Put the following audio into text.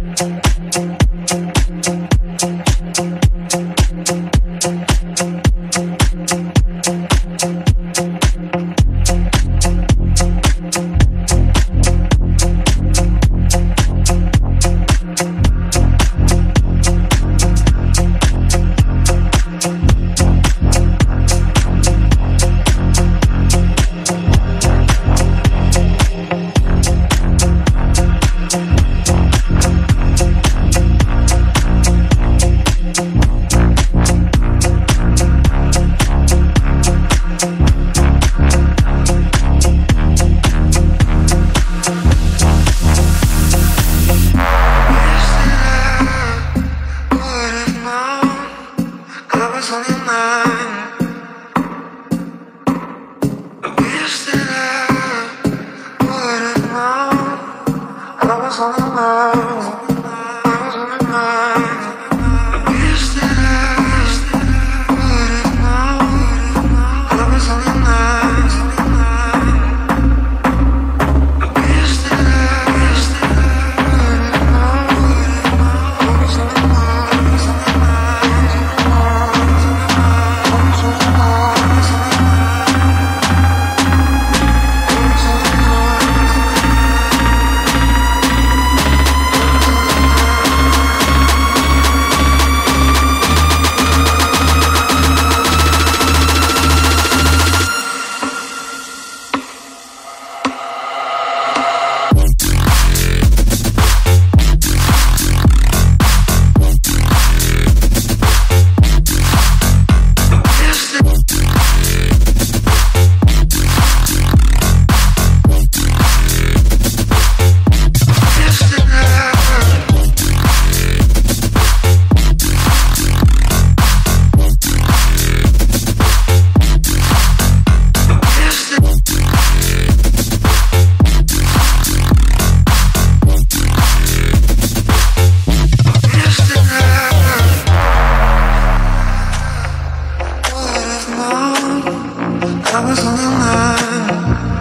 Thank now.